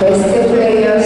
Best player. É